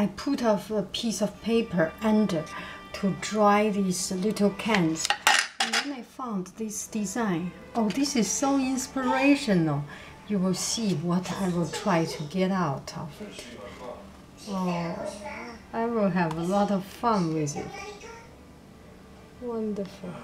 I put off a piece of paper under to dry these little cans. And then I found this design. Oh, this is so inspirational. You will see what I will try to get out of it. Oh, I will have a lot of fun with it. Wonderful.